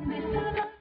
Mr.